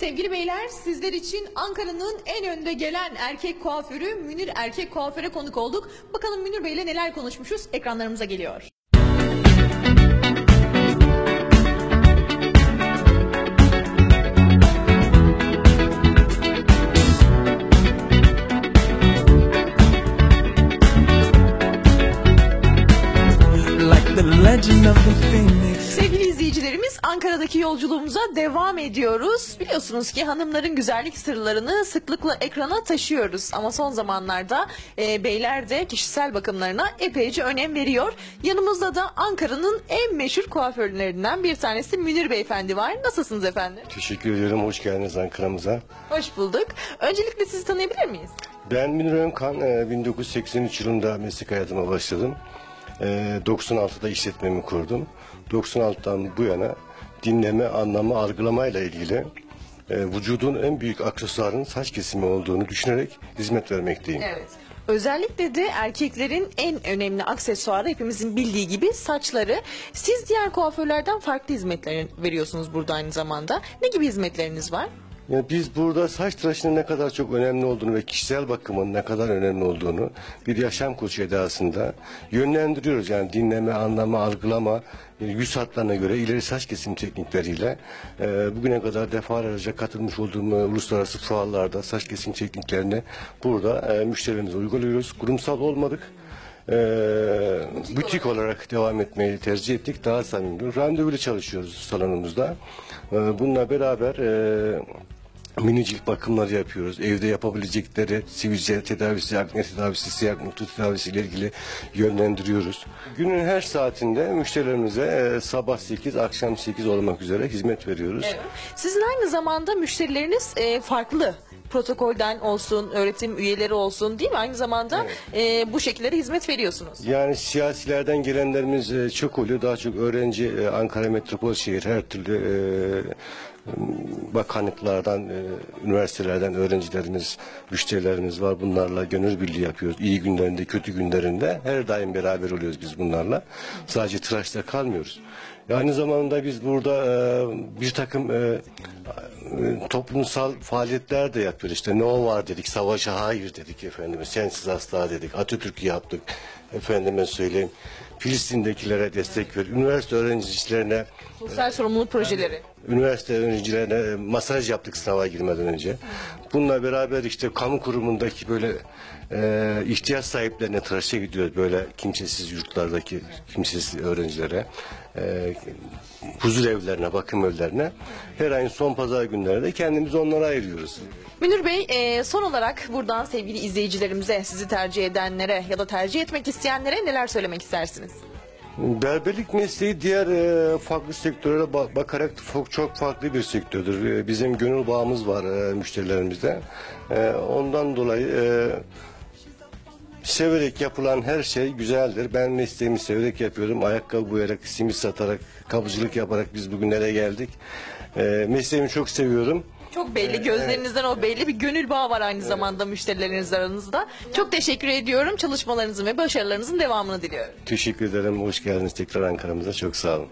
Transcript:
Sevgili beyler sizler için Ankara'nın en önde gelen erkek kuaförü Münir Erkek Kuaföre konuk olduk. Bakalım Münir Bey'le neler konuşmuşuz ekranlarımıza geliyor. Sevgili izleyicilerimiz Ankara'daki yolculuğumuza devam ediyoruz. Biliyorsunuz ki hanımların güzellik sırlarını sıklıkla ekrana taşıyoruz. Ama son zamanlarda e, beyler de kişisel bakımlarına epeyce önem veriyor. Yanımızda da Ankara'nın en meşhur kuaförlerinden bir tanesi Münir Beyefendi var. Nasılsınız efendim? Teşekkür ediyorum. Hoş geldiniz Ankara'mıza. Hoş bulduk. Öncelikle sizi tanıyabilir miyiz? Ben Münir Önkan. e, 1983 yılında meslek hayatıma başladım. E, 96'da işletmemi kurdum. 96'dan bu yana dinleme, anlama, algılamayla ilgili e, vücudun en büyük aksesuarının saç kesimi olduğunu düşünerek hizmet vermekteyim. Evet. Özellikle de erkeklerin en önemli aksesuarı hepimizin bildiği gibi saçları. Siz diğer kuaförlerden farklı hizmetler veriyorsunuz burada aynı zamanda. Ne gibi hizmetleriniz var? Yani biz burada saç tıraşının ne kadar çok önemli olduğunu ve kişisel bakımın ne kadar önemli olduğunu bir yaşam koçu edasında yönlendiriyoruz. Yani dinleme, anlama, algılama, e, yüz hatlarına göre ileri saç kesim teknikleriyle e, bugüne kadar defalarca katılmış olduğum e, uluslararası fuarlarda saç kesim tekniklerini burada e, müşterilerimize uyguluyoruz. Kurumsal olmadık. E, butik olarak devam etmeyi tercih ettik. Daha samimi. Randevulu çalışıyoruz salonumuzda. E, bununla beraber e, mini cilt bakımları yapıyoruz. Evde yapabilecekleri sivilce tedavisi, akne tedavisi, siyah nokta tedavisi ile ilgili yönlendiriyoruz. Günün her saatinde müşterilerimize e, sabah 8, akşam 8 olmak üzere hizmet veriyoruz. Sizin aynı zamanda müşterileriniz e, farklı protokolden olsun, öğretim üyeleri olsun değil mi? Aynı zamanda e, bu şekillere hizmet veriyorsunuz. Yani siyasilerden gelenlerimiz e, çok oluyor. Daha çok öğrenci e, Ankara metropol şehir her türlü e, bakanlıklardan, e, üniversitelerden öğrencilerimiz, müşterilerimiz var. Bunlarla gönül birliği yapıyoruz. İyi günlerinde, kötü günlerinde her daim beraber oluyoruz biz bunlarla. Sadece tıraşta kalmıyoruz. E, Aynı zamanda biz burada e, bir takım e, e, toplumsal faaliyetler de yapıyoruz. İşte no var dedik, savaşa hayır dedik efendime, sensiz asla dedik, Atatürk'ü yaptık, efendime söyleyeyim. Filistin'dekilere destek ver. Üniversite öğrencilerine, Sosyal sorumluluk projeleri. Üniversite öğrencilerine masaj yaptık sınava girmeden önce. Bununla beraber işte kamu kurumundaki böyle e, ihtiyaç sahiplerine tıraşa gidiyoruz böyle kimsesiz yurtlardaki kimsesiz öğrencilere. E, huzur evlerine, bakım evlerine. Her ayın son pazar günlerinde kendimizi onlara ayırıyoruz. Münir Bey e, son olarak buradan sevgili izleyicilerimize, sizi tercih edenlere ya da tercih etmek isteyenlere neler söylemek istersiniz? Berberlik mesleği diğer e, farklı sektörlere ba- bakarak çok, çok farklı bir sektördür. E, bizim gönül bağımız var e, müşterilerimizde. E, ondan dolayı e, severek yapılan her şey güzeldir. Ben mesleğimi severek yapıyorum. Ayakkabı boyayarak, simit satarak, kapıcılık yaparak biz bugünlere geldik. E, mesleğimi çok seviyorum. Çok belli gözlerinizden o belli bir gönül bağı var aynı zamanda müşterileriniz aranızda. Çok teşekkür ediyorum. Çalışmalarınızın ve başarılarınızın devamını diliyorum. Teşekkür ederim. Hoş geldiniz tekrar Ankara'mıza. Çok sağ olun.